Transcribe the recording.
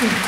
Awesome.